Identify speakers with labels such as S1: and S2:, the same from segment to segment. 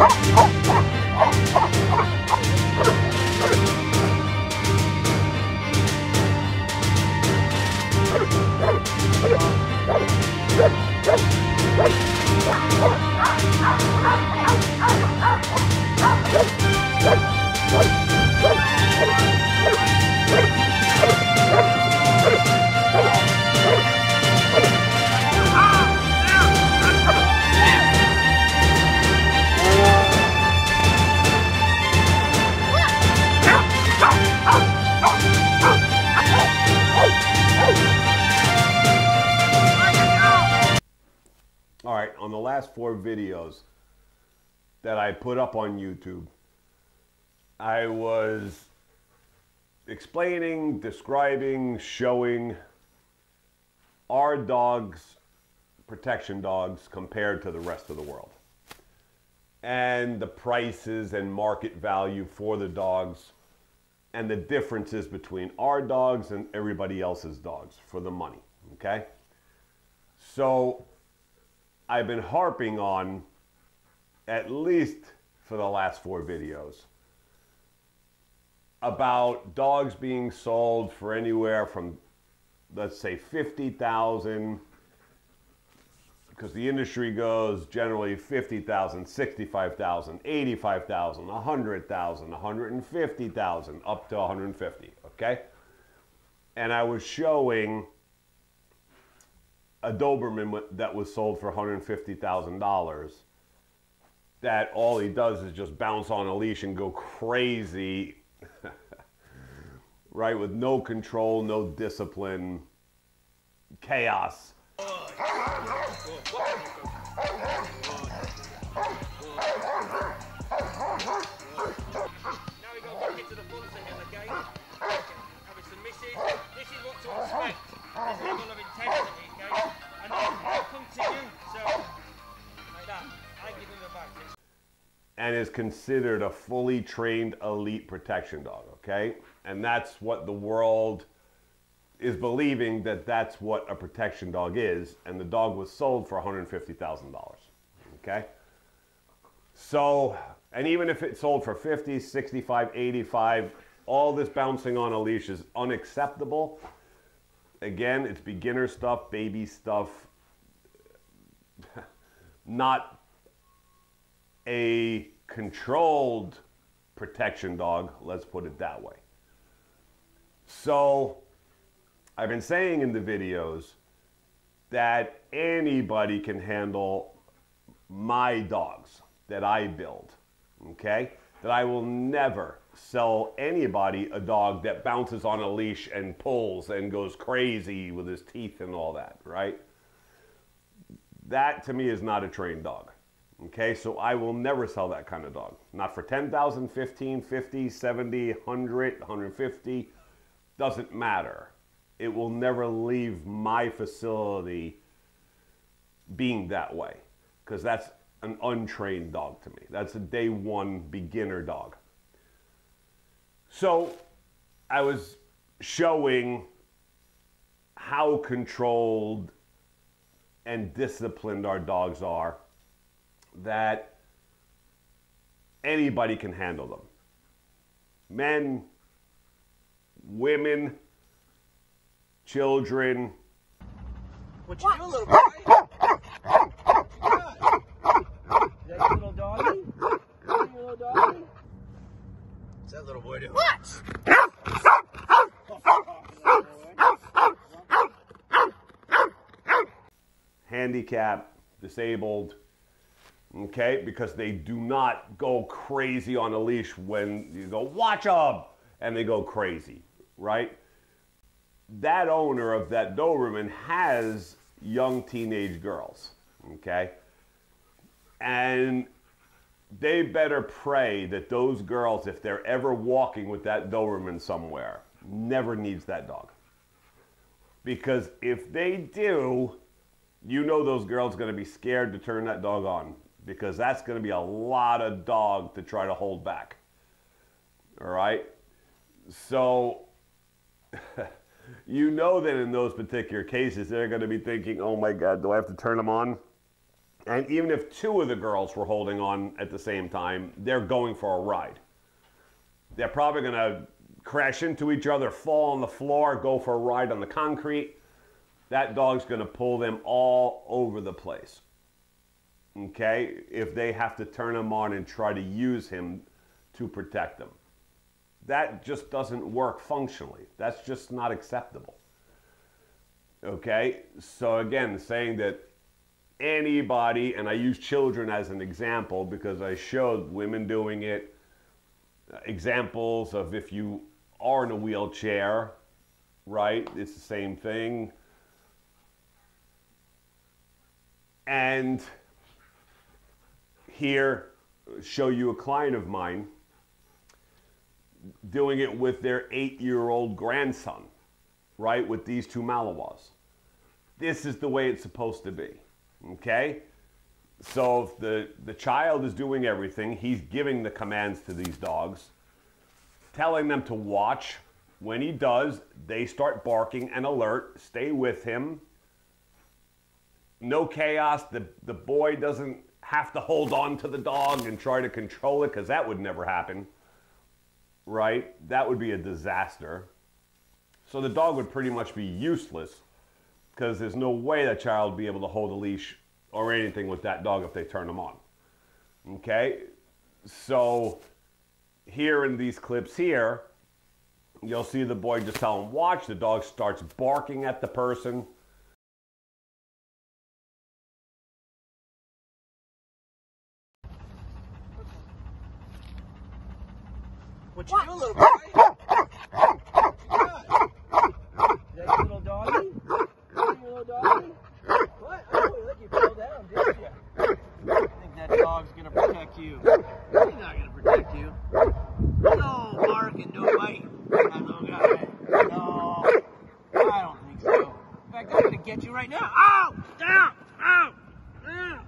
S1: Ha ha ha ha ha! Four videos that I put up on YouTube, I was explaining, describing, showing our dogs, protection dogs, compared to the rest of the world. And the prices and market value for the dogs, and the differences between our dogs and everybody else's dogs for the money. Okay? So I've been harping on, at least for the last four videos, about dogs being sold for anywhere from, let's say, 50,000, because the industry goes generally 50,000, 65,000, 85,000, 100,000, 150,000, up to 150, okay? And I was showing a Doberman that was sold for $150,000 that all he does is just bounce on a leash and go crazy, right? With no control, no discipline, chaos.
S2: And
S1: is considered a fully trained elite protection dog, okay? And that's what the world is believing that that's what a protection dog is, and the dog was sold for $150,000, okay? So, and even if it sold for 50, 65, 85, all this bouncing on a leash is unacceptable. Again, it's beginner stuff, baby stuff, not a controlled protection dog, let's put it that way. So, I've been saying in the videos that anybody can handle my dogs that I build, okay? That I will never sell anybody a dog that bounces on a leash and pulls and goes crazy with his teeth and all that, right? That to me is not a trained dog. Okay, so I will never sell that kind of dog. Not for 10,000, 15, 50, 70, 100, 150. Doesn't matter. It will never leave my facility being that way because that's an untrained dog to me. That's a day one beginner dog. So I was showing how controlled and disciplined our dogs are that anybody can handle them. Men, women, children.
S2: What you doing, little boy? That little doggy? That little doggy? What's that little boy doing?
S1: handicapped, disabled, okay, because they do not go crazy on a leash when you go, watch them, and they go crazy, right? That owner of that Doberman has young teenage girls, okay? And they better pray that those girls, if they're ever walking with that Doberman somewhere, never needs that dog. Because if they do, you know those girls going to be scared to turn that dog on because that's going to be a lot of dog to try to hold back. All right? So you know that in those particular cases, they're going to be thinking, oh my God, do I have to turn them on? And even if two of the girls were holding on at the same time, they're going for a ride. They're probably going to crash into each other, fall on the floor, go for a ride on the concrete. That dog's going to pull them all over the place. Okay? If they have to turn him on and try to use him to protect them. That just doesn't work functionally. That's just not acceptable. Okay? So, again, saying that anybody, and I use children as an example because I showed women doing it, uh, examples of if you are in a wheelchair, right? It's the same thing. And here, show you a client of mine doing it with their eight year old grandson, right? With these two Malinois. This is the way it's supposed to be, okay? So if the, the child is doing everything, he's giving the commands to these dogs, telling them to watch. When he does, they start barking and alert, stay with him. No chaos. The, the boy doesn't have to hold on to the dog and try to control it because that would never happen right? That would be a disaster. So the dog would pretty much be useless because there's no way that child would be able to hold a leash or anything with that dog if they turn them on. Okay? So here in these clips here, you'll see the boy just tell him watch, the dog starts barking at the person.
S2: What you doing, little boy? Is that your little doggy? Is that your little doggy? What? Oh, look, you fell down, didn't you? I protect you. He's not gonna protect you. No bark no bite. That little gonna get you right now. Ow! Down! Ow! Ow!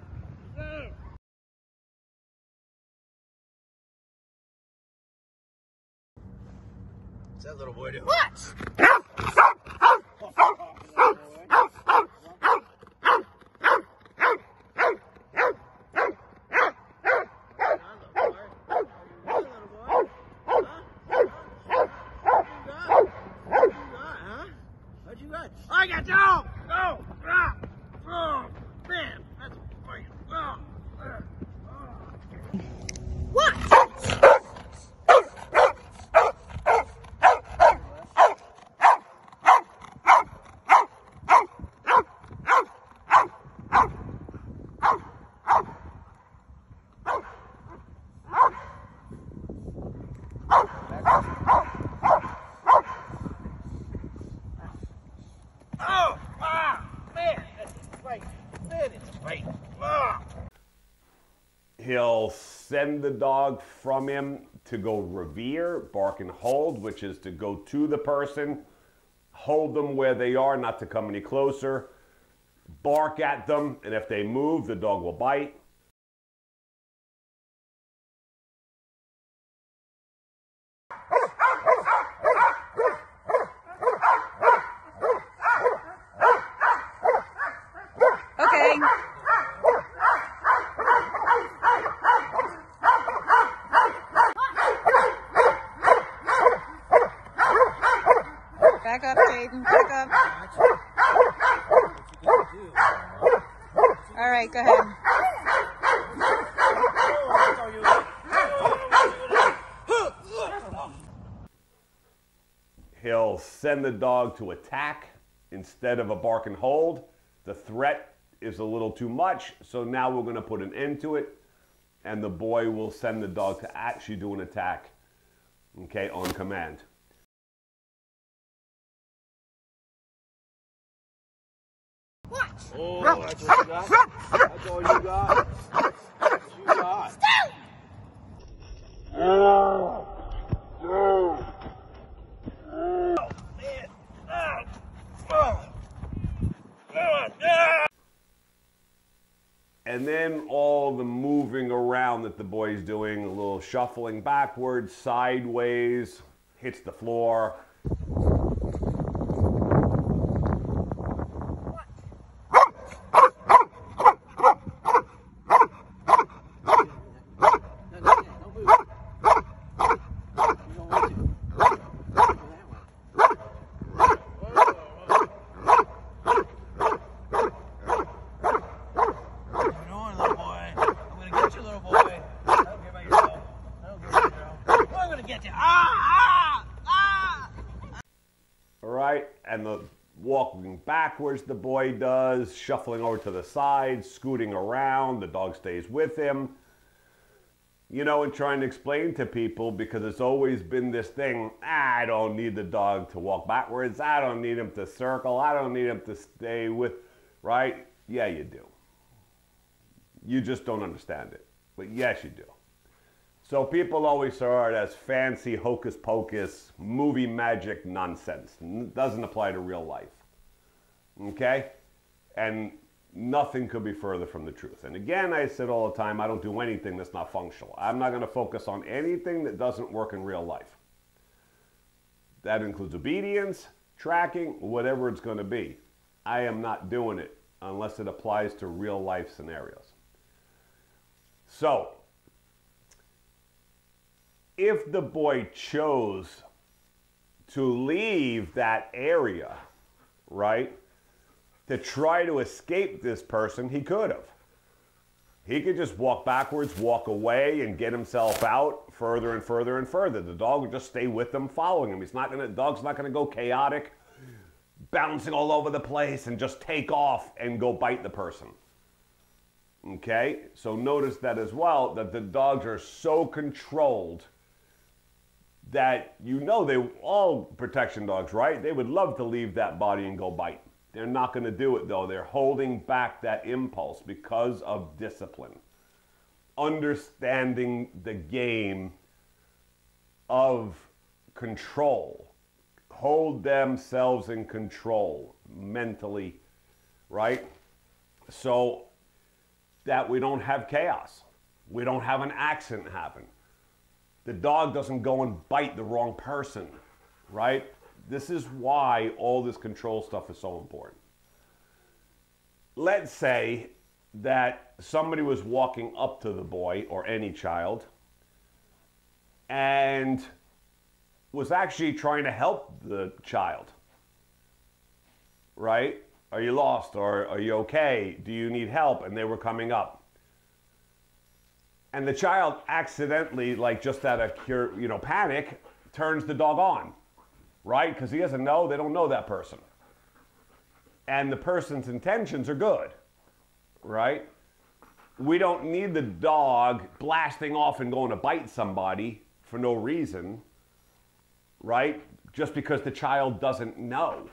S2: Ow! What's that little boy doing?
S3: What?
S2: I got dog! Oh! Ah! Oh! Man! That's a fight! Oh!
S3: What?
S2: Oh! Ah! Man! That's a fight! Man, it's a fight! Ah!
S1: He'll send the dog from him to go revier, bark and hold, which is to go to the person, hold them where they are, not to come any closer, bark at them, and if they move, the dog will bite.
S3: Okay. Back up, Jaden. Back up. All right, go ahead.
S1: He'll send the dog to attack instead of a bark and hold. The threat is a little too much, so now we're going to put an end to it, and the boy will send the dog to actually do an attack, okay, on command.
S2: Oh, that's what you got? That's all you got? That's what you got? Man. Ah. Oh. Ah. Ah.
S1: And then all the moving around that the boy's doing, a little shuffling backwards, sideways, hits the floor. Backwards, the boy does, shuffling over to the side, scooting around, the dog stays with him. You know, and trying to explain to people because it's always been this thing "Ah, I don't need the dog to walk backwards, I don't need him to circle, I don't need him to stay with, right? Yeah, you do. You just don't understand it. But yes, you do. So people always saw it as fancy hocus pocus, movie magic nonsense. N- doesn't apply to real life. Okay? And nothing could be further from the truth. And again, I said all the time, I don't do anything that's not functional. I'm not going to focus on anything that doesn't work in real life. That includes obedience, tracking, whatever it's going to be. I am not doing it unless it applies to real life scenarios. So, if the boy chose to leave that area, right, to try to escape this person, he could have. He could just walk backwards, walk away, and get himself out further and further and further. The dog would just stay with him, following him. He's not gonna. The dog's not gonna go chaotic, bouncing all over the place, and just take off and go bite the person. Okay, so notice that as well. That the dogs are so controlled that you know they all protection dogs, right? They would love to leave that body and go bite. They're not going to do it though. They're holding back that impulse because of discipline. Understanding the game of control. Hold themselves in control mentally, right? So that we don't have chaos. We don't have an accident happen the dog doesn't go and bite the wrong person, right? This is why all this control stuff is so important. Let's say that somebody was walking up to the boy or any child and was actually trying to help the child, right? Are you lost or are you okay? Do you need help? And they were coming up and the child accidentally, like just out of pure, you know, panic, turns the dog on, right? Because he doesn't know, they don't know that person. And the person's intentions are good, right? We don't need the dog blasting off and going to bite somebody for no reason, right? Just because the child doesn't know.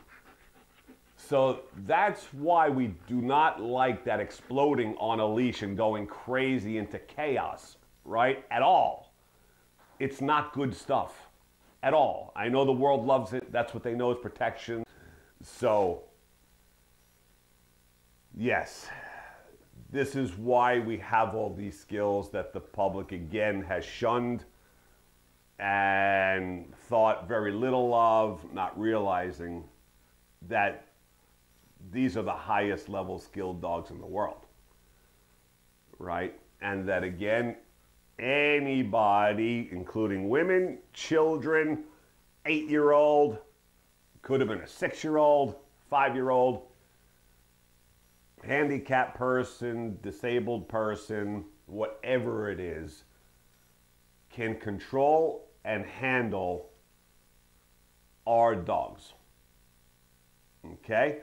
S1: So that's why we do not like that exploding on a leash and going crazy into chaos, right? At all. It's not good stuff at all. I know the world loves it. That's what they know is protection. So, yes, this is why we have all these skills that the public again has shunned and thought very little of, not realizing that these are the highest level skilled dogs in the world. Right? And that again, anybody, including women, children, eight year old, could have been a six year old, five year old, handicapped person, disabled person, whatever it is, can control and handle our dogs. Okay?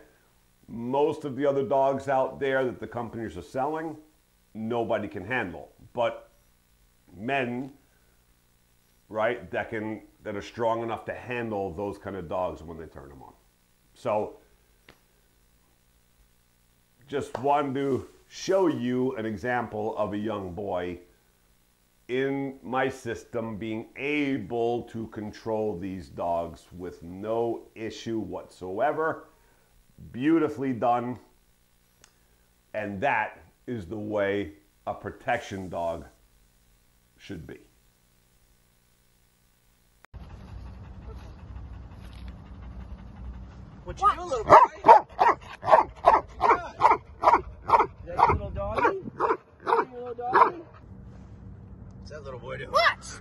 S1: Most of the other dogs out there that the companies are selling, nobody can handle. But men, right, that can that are strong enough to handle those kind of dogs when they turn them on. So just wanted to show you an example of a young boy in my system being able to control these dogs with no issue whatsoever beautifully done. And that is the way a protection dog should be.
S2: What you doing, little boy? That little doggy? That little doggy? What's that little boy doing?
S3: What?